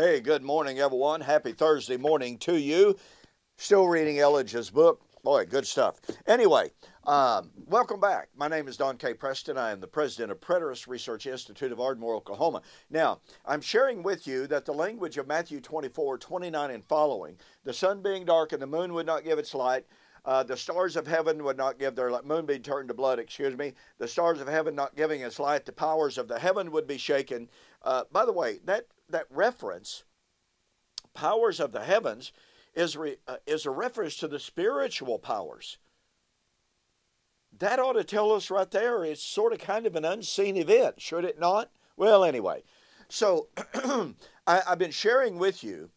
Hey, good morning, everyone. Happy Thursday morning to you. Still reading Elijah's book. Boy, good stuff. Anyway, um, welcome back. My name is Don K. Preston. I am the president of Preterist Research Institute of Ardmore, Oklahoma. Now, I'm sharing with you that the language of Matthew 24, 29 and following, the sun being dark and the moon would not give its light, uh, the stars of heaven would not give their light, moon being turned to blood, excuse me, the stars of heaven not giving its light, the powers of the heaven would be shaken. Uh, by the way, that, that reference, powers of the heavens, is, re, uh, is a reference to the spiritual powers. That ought to tell us right there it's sort of kind of an unseen event, should it not? Well, anyway, so I, have been sharing with you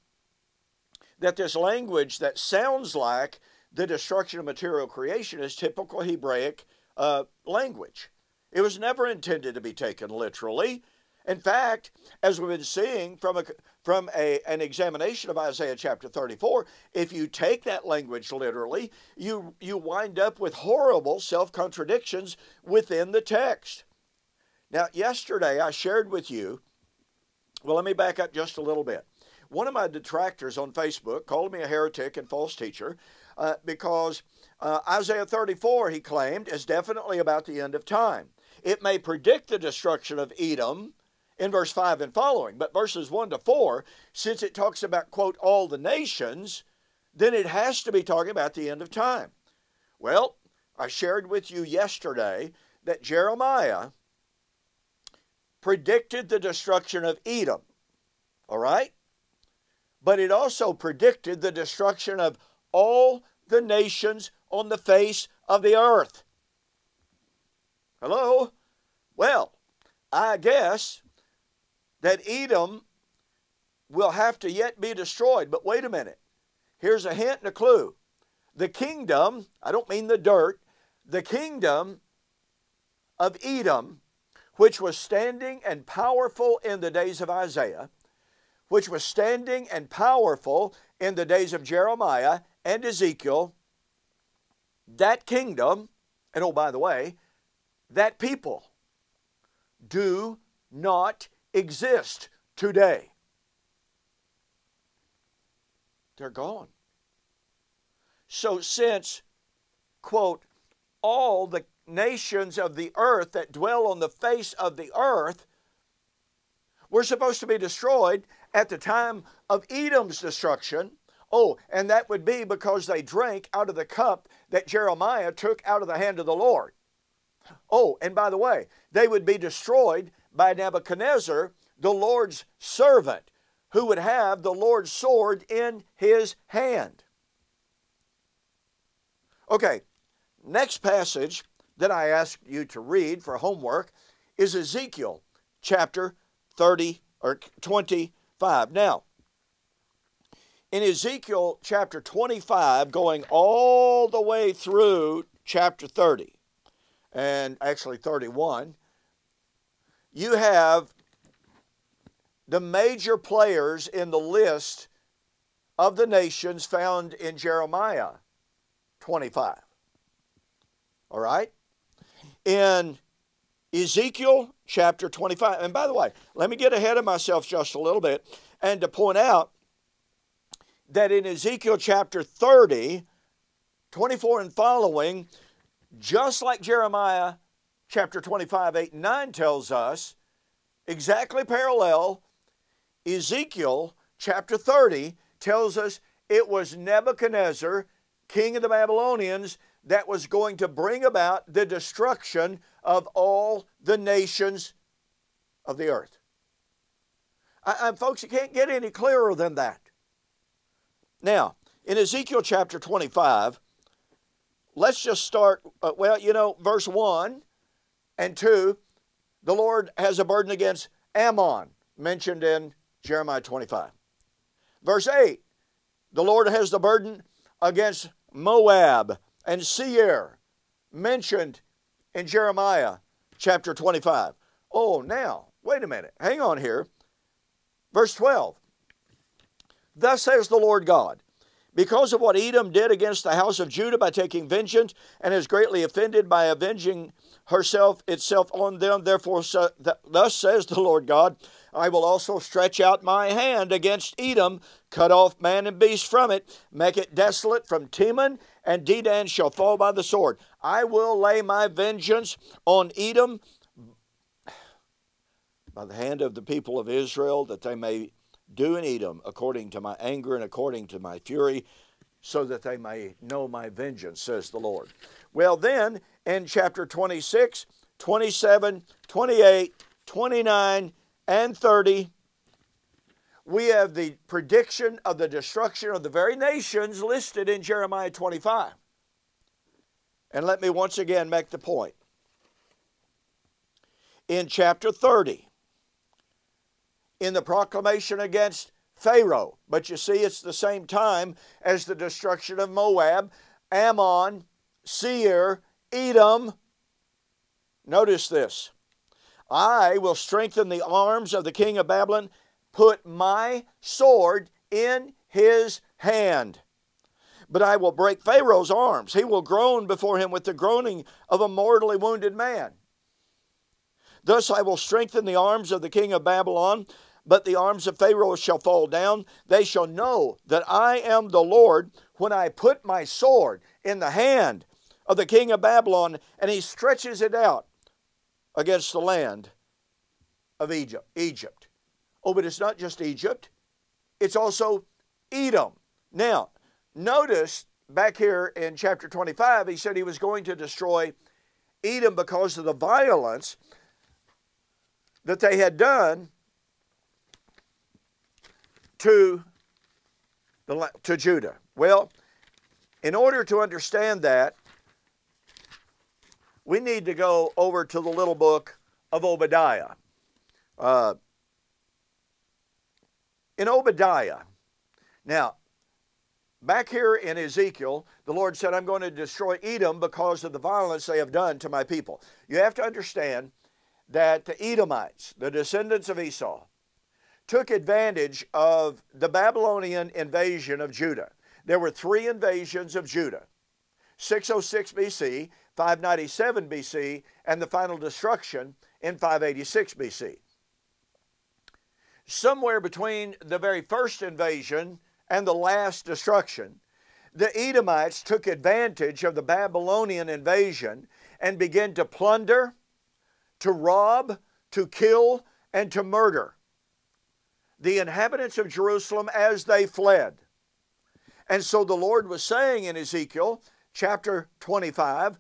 that this language that sounds like the destruction of material creation is typical Hebraic uh, language. It was never intended to be taken literally. In fact, as we've been seeing from a from a, an examination of Isaiah chapter 34, if you take that language literally, you, you wind up with horrible self contradictions within the text. Now, yesterday I shared with you, well, let me back up just a little bit. One of my detractors on Facebook called me a heretic and false teacher uh, because uh, Isaiah 34, he claimed, is definitely about the end of time. It may predict the destruction of Edom in verse 5 and following. But verses 1 to 4, since it talks about, quote, all the nations, then it has to be talking about the end of time. Well, I shared with you yesterday that Jeremiah predicted the destruction of Edom. All right? But it also predicted the destruction of all the nations on the face of the earth. Hello? Well, I guess that Edom will have to yet be destroyed. But wait a minute. Here's a hint and a clue. The kingdom, I don't mean the dirt, the kingdom of Edom, which was standing and powerful in the days of Isaiah, which was standing and powerful in the days of Jeremiah and Ezekiel, that kingdom, and oh, by the way, that people do not exist today. They're gone. So, since, quote, all the nations of the earth that dwell on the face of the earth were supposed to be destroyed at the time of Edom's destruction. Oh, and that would be because they drank out of the cup that Jeremiah took out of the hand of the Lord. Oh, and by the way, they would be destroyed by Nebuchadnezzar, the Lord's servant, who would have the Lord's sword in his hand. Okay, next passage that I ask you to read for homework is Ezekiel chapter 30 or 25. Now, in Ezekiel chapter 25, going all the way through chapter 30, and actually 31, you have the major players in the list of the nations found in Jeremiah 25. All right? In Ezekiel chapter 25, and by the way, let me get ahead of myself just a little bit and to point out that in Ezekiel chapter 30, 24 and following, just like Jeremiah chapter 25, 8, and 9 tells us, exactly parallel, Ezekiel chapter 30 tells us it was Nebuchadnezzar, king of the Babylonians, that was going to bring about the destruction of all the nations of the earth. I, I, folks, you can't get any clearer than that. Now, in Ezekiel chapter 25, let's just start, uh, well, you know, verse 1 and 2, the Lord has a burden against Ammon, mentioned in Jeremiah 25. Verse 8, the Lord has the burden against Moab and Seir, mentioned in Jeremiah chapter 25. Oh, now, wait a minute. Hang on here. Verse 12. Thus says the Lord God, because of what Edom did against the house of Judah by taking vengeance and is greatly offended by avenging herself itself on them. Therefore, so, th- thus says the Lord God, I will also stretch out my hand against Edom, cut off man and beast from it, make it desolate from Teman, and Dedan shall fall by the sword. I will lay my vengeance on Edom by the hand of the people of Israel, that they may do in Edom according to my anger and according to my fury, so that they may know my vengeance, says the Lord. Well, then, in chapter 26, 27, 28, 29, and 30, we have the prediction of the destruction of the very nations listed in Jeremiah 25. And let me once again make the point. In chapter 30, in the proclamation against Pharaoh, but you see, it's the same time as the destruction of Moab, Ammon, Seir, Edom. Notice this I will strengthen the arms of the king of Babylon, put my sword in his hand. But I will break Pharaoh's arms. He will groan before him with the groaning of a mortally wounded man. Thus I will strengthen the arms of the king of Babylon, but the arms of Pharaoh shall fall down. They shall know that I am the Lord when I put my sword in the hand of the king of Babylon, and he stretches it out against the land of Egypt. Egypt. Oh, but it's not just Egypt, it's also Edom. Now, notice back here in chapter 25, he said he was going to destroy Edom because of the violence that they had done to, the, to Judah. Well, in order to understand that, we need to go over to the little book of Obadiah. Uh, in Obadiah, now, back here in Ezekiel, the Lord said, I'm going to destroy Edom because of the violence they have done to my people. You have to understand that the Edomites, the descendants of Esau, took advantage of the Babylonian invasion of Judah. There were three invasions of Judah 606 BC, 597 BC, and the final destruction in 586 BC. Somewhere between the very first invasion and the last destruction, the Edomites took advantage of the Babylonian invasion and began to plunder, to rob, to kill, and to murder the inhabitants of Jerusalem as they fled. And so the Lord was saying in Ezekiel chapter 25,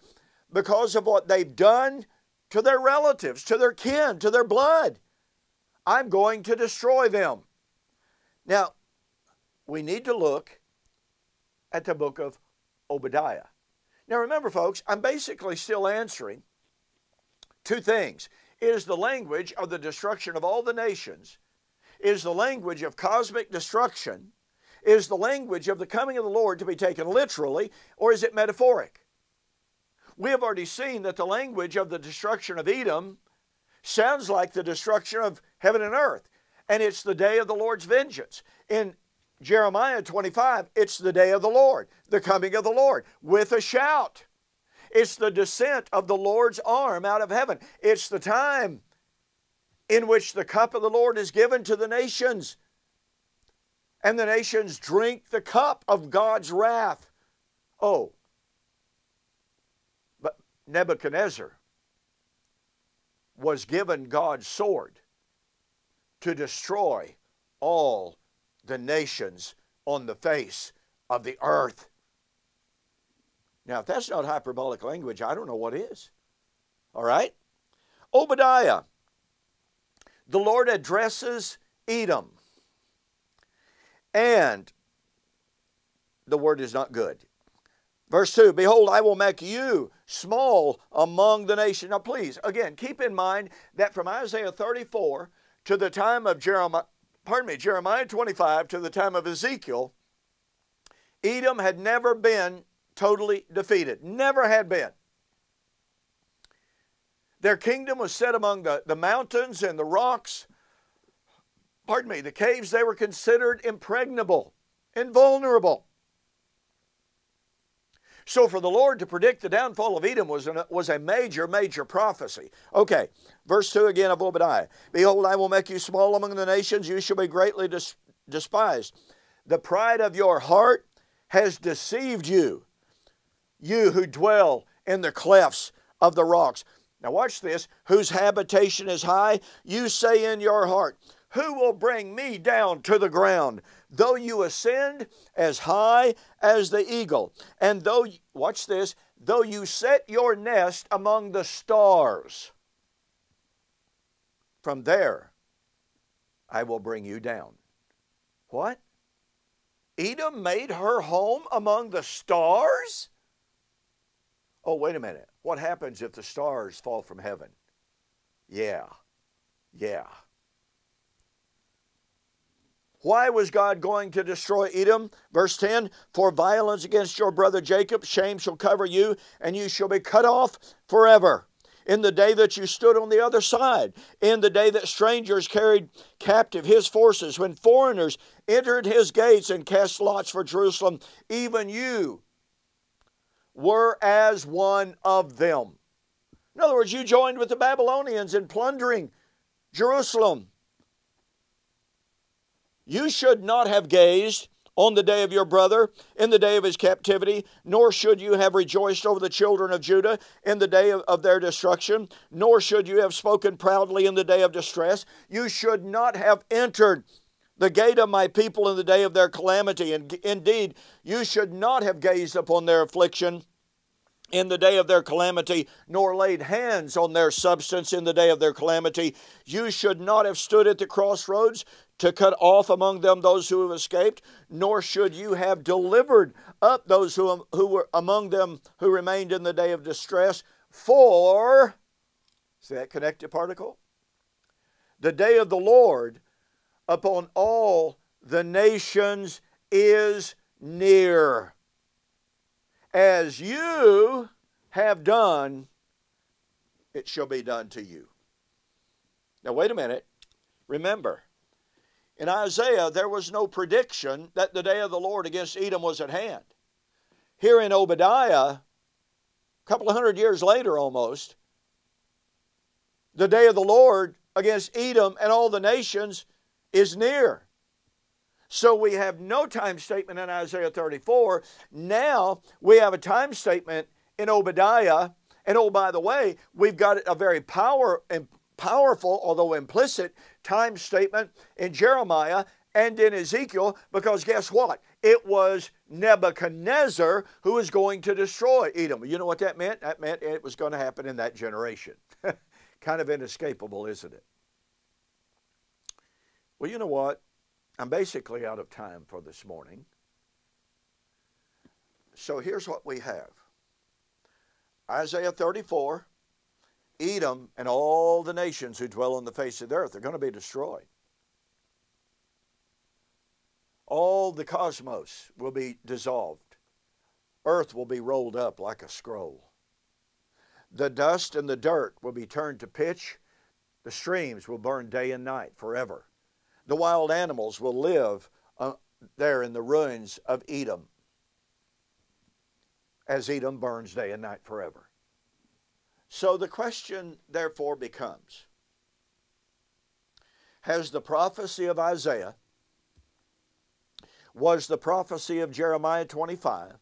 because of what they've done to their relatives, to their kin, to their blood. I'm going to destroy them. Now, we need to look at the book of Obadiah. Now, remember, folks, I'm basically still answering two things. It is the language of the destruction of all the nations, is the language of cosmic destruction, is the language of the coming of the Lord to be taken literally, or is it metaphoric? we have already seen that the language of the destruction of Edom sounds like the destruction of heaven and earth. And it's the day of the Lord's vengeance. In Jeremiah 25, it's the day of the Lord, the coming of the Lord, with a shout. It's the descent of the Lord's arm out of heaven. It's the time in which the cup of the Lord is given to the nations. And the nations drink the cup of God's wrath. Oh, but Nebuchadnezzar was given God's sword to destroy all the nations on the face of the earth. Now, if that's not hyperbolic language, I don't know what is. All right? Obadiah. The Lord addresses Edom. And the word is not good. Verse 2 Behold, I will make you small among the nations. Now, please, again, keep in mind that from Isaiah 34 to the time of Jeremiah, pardon me, Jeremiah 25 to the time of Ezekiel, Edom had never been totally defeated. Never had been. Their kingdom was set among the, the mountains and the rocks. Pardon me, the caves, they were considered impregnable, invulnerable. So for the Lord to predict the downfall of Edom was, an, was a major, major prophecy. Okay, verse 2 again of Obadiah. Behold, I will make you small among the nations, you shall be greatly dis- despised. The pride of your heart has deceived you, you who dwell in the clefts of the rocks. Now watch this, whose habitation is high, you say in your heart, who will bring me down to the ground? Though you ascend as high as the eagle, and though, watch this, though you set your nest among the stars, from there I will bring you down. What? Edom made her home among the stars? Oh, wait a minute. What happens if the stars fall from heaven? Yeah, yeah. Why was God going to destroy Edom? Verse 10 For violence against your brother Jacob, shame shall cover you, and you shall be cut off forever. In the day that you stood on the other side, in the day that strangers carried captive his forces, when foreigners entered his gates and cast lots for Jerusalem, even you were as one of them. In other words, you joined with the Babylonians in plundering Jerusalem. You should not have gazed on the day of your brother in the day of his captivity, nor should you have rejoiced over the children of Judah in the day of, of, their destruction, nor should you have spoken proudly in the day of distress. You should not have entered the gate of my people in the day of their calamity. And indeed, you should not have gazed upon their affliction in the day of their calamity, nor laid hands on their substance in the day of their calamity. You should not have stood at the crossroads to cut off among them those who have escaped, nor should you have delivered up those who, who were among them who remained in the day of distress. For, see that connected particle? The day of the Lord upon all the nations is near as you have done, it shall be done to you. Now, wait a minute. Remember, in Isaiah, there was no prediction that the day of the Lord against Edom was at hand. Here in Obadiah, a couple of hundred years later almost, the day of the Lord against Edom and all the nations is near. So we have no time statement in Isaiah 34. Now we have a time statement in Obadiah. And oh, by the way, we've got a very power and powerful, although implicit, time statement in Jeremiah and in Ezekiel because guess what? It was Nebuchadnezzar who was going to destroy Edom. You know what that meant? That meant it was going to happen in that generation. kind of inescapable, isn't it? Well, you know what? I'm basically out of time for this morning. So here's what we have Isaiah 34 Edom and all the nations who dwell on the face of the earth are going to be destroyed. All the cosmos will be dissolved. Earth will be rolled up like a scroll. The dust and the dirt will be turned to pitch. The streams will burn day and night forever. The wild animals will live uh, there in the ruins of Edom as Edom burns day and night forever. So the question, therefore, becomes Has the prophecy of Isaiah, was the prophecy of Jeremiah 25,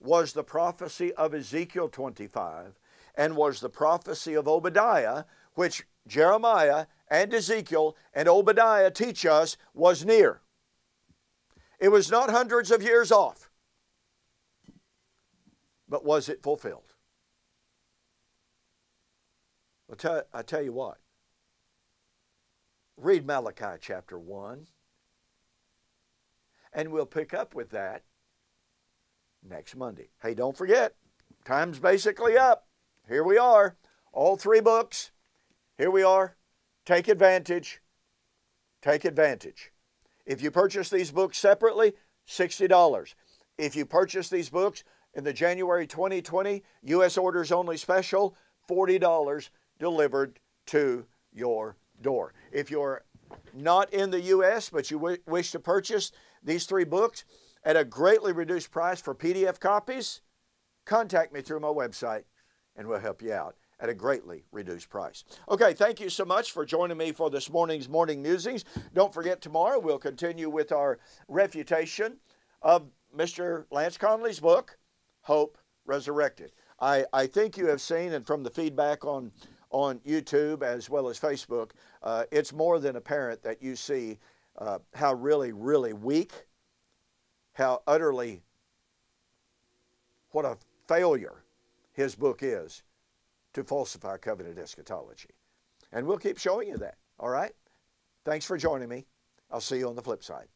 was the prophecy of Ezekiel 25, and was the prophecy of Obadiah, which Jeremiah and Ezekiel and Obadiah teach us was near. It was not hundreds of years off. But was it fulfilled? I'll tell, I tell you what. Read Malachi chapter 1, and we'll pick up with that next Monday. Hey, don't forget, time's basically up. Here we are, all three books. Here we are. Take advantage. Take advantage. If you purchase these books separately, $60. If you purchase these books in the January 2020 U.S. Orders Only Special, $40 delivered to your door. If you're not in the U.S., but you wish to purchase these three books at a greatly reduced price for PDF copies, contact me through my website and we'll help you out at a greatly reduced price. Okay, thank you so much for joining me for this morning's morning musings. Don't forget, tomorrow we'll continue with our refutation of Mr. Lance Conley's book, Hope Resurrected. I, I think you have seen, and from the feedback on, on YouTube as well as Facebook, uh, it's more than apparent that you see uh, how really, really weak, how utterly, what a failure his book is to falsify covenant eschatology. And we'll keep showing you that, all right? Thanks for joining me. I'll see you on the flip side.